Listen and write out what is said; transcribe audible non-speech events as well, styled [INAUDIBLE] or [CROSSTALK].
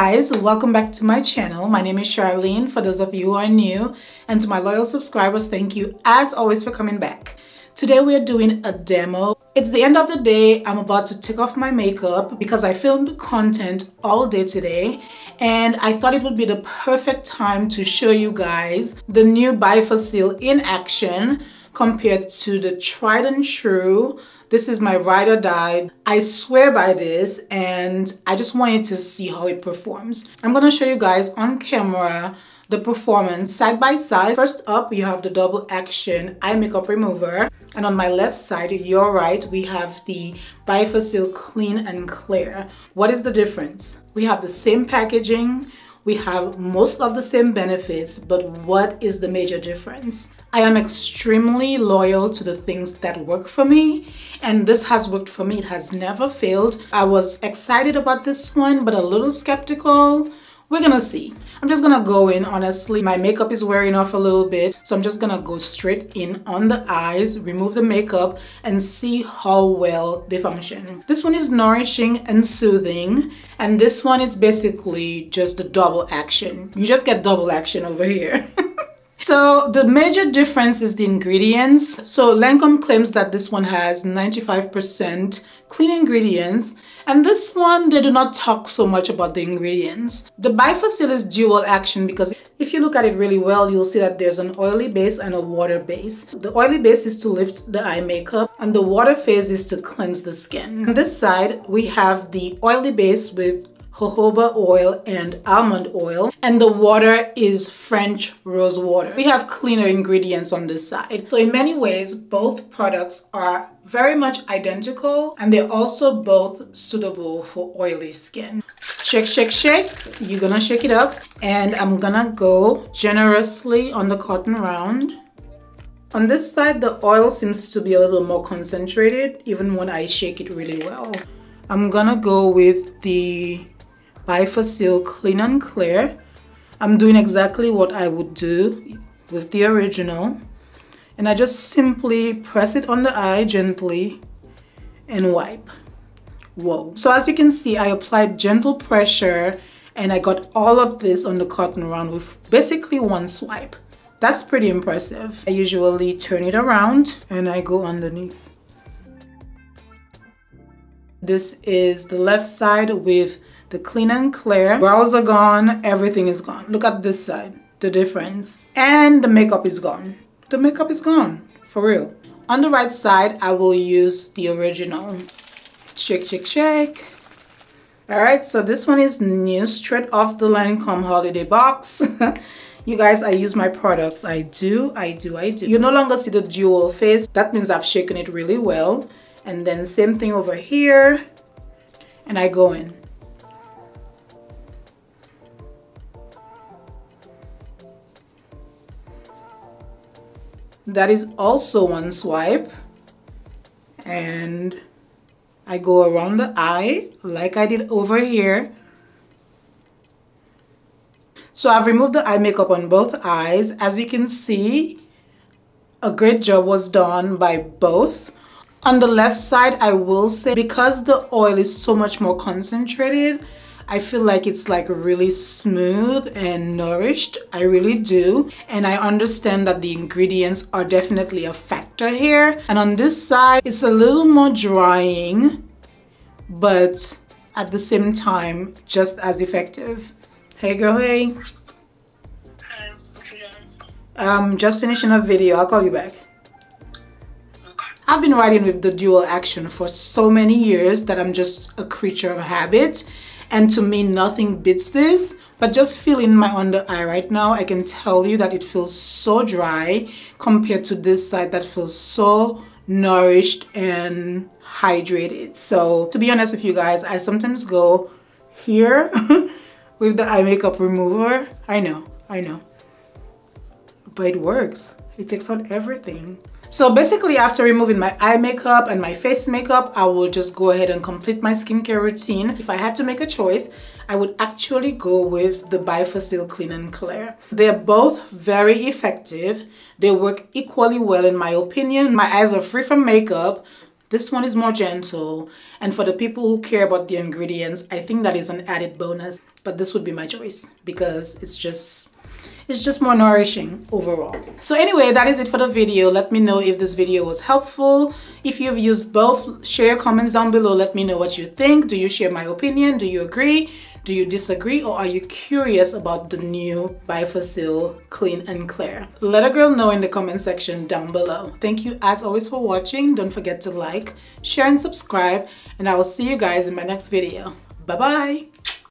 guys, welcome back to my channel. My name is Sharline for those of you who are new and to my loyal subscribers, thank you as always for coming back. Today we are doing a demo. It's the end of the day. I'm about to take off my makeup because I filmed content all day today and I thought it would be the perfect time to show you guys the new Bifacil in action compared to the tried and true this is my ride or die. I swear by this and I just wanted to see how it performs. I'm gonna show you guys on camera the performance side by side. First up, you have the double action eye makeup remover. And on my left side, your right, we have the Bifacil Clean and Clear. What is the difference? We have the same packaging, we have most of the same benefits, but what is the major difference? I am extremely loyal to the things that work for me, and this has worked for me. It has never failed. I was excited about this one, but a little skeptical. We're gonna see. I'm just gonna go in, honestly. My makeup is wearing off a little bit, so I'm just gonna go straight in on the eyes, remove the makeup, and see how well they function. This one is nourishing and soothing, and this one is basically just the double action. You just get double action over here. [LAUGHS] So the major difference is the ingredients. So Lancome claims that this one has 95% clean ingredients and this one they do not talk so much about the ingredients. The Bifacil is dual action because if you look at it really well you'll see that there's an oily base and a water base. The oily base is to lift the eye makeup and the water phase is to cleanse the skin. On this side we have the oily base with jojoba oil and almond oil and the water is French rose water. We have cleaner ingredients on this side. So in many ways both products are very much identical and they're also both suitable for oily skin. Shake, shake, shake. You're gonna shake it up and I'm gonna go generously on the cotton round. On this side, the oil seems to be a little more concentrated even when I shake it really well. I'm gonna go with the Bifacil Clean and Clear. I'm doing exactly what I would do with the original. And I just simply press it on the eye gently and wipe. Whoa. So as you can see, I applied gentle pressure and I got all of this on the cotton round with basically one swipe. That's pretty impressive. I usually turn it around and I go underneath. This is the left side with the clean and clear. Brows are gone, everything is gone. Look at this side, the difference. And the makeup is gone. The makeup is gone, for real. On the right side, I will use the original. Shake, shake, shake. All right, so this one is new, straight off the Lancome holiday box. [LAUGHS] you guys, I use my products. I do, I do, I do. You no longer see the dual phase. That means I've shaken it really well. And then same thing over here. And I go in. That is also one swipe. And I go around the eye like I did over here. So I've removed the eye makeup on both eyes. As you can see a great job was done by both. On the left side I will say because the oil is so much more concentrated I feel like it's like really smooth and nourished. I really do. And I understand that the ingredients are definitely a factor here. And on this side, it's a little more drying, but at the same time, just as effective. Hey girl, hey. Um, just finishing a video. I'll call you back. I've been riding with the dual action for so many years that I'm just a creature of habit and to me, nothing beats this. But just feeling my under eye right now, I can tell you that it feels so dry compared to this side that feels so nourished and hydrated. So to be honest with you guys, I sometimes go here [LAUGHS] with the eye makeup remover. I know, I know. But it works. It takes out everything. So basically after removing my eye makeup and my face makeup, I will just go ahead and complete my skincare routine. If I had to make a choice, I would actually go with the Bifacil Clean and Clear. They're both very effective. They work equally well in my opinion. My eyes are free from makeup, This one is more gentle. And for the people who care about the ingredients, I think that is an added bonus. But this would be my choice because it's just it's just more nourishing overall. So anyway, that is it for the video. Let me know if this video was helpful. If you've used both, share your comments down below. Let me know what you think. Do you share my opinion? Do you agree? Do you disagree or are you curious about the new Bifacil Clean and Clear? Let a girl know in the comment section down below. Thank you as always for watching. Don't forget to like, share and subscribe and I will see you guys in my next video. Bye bye!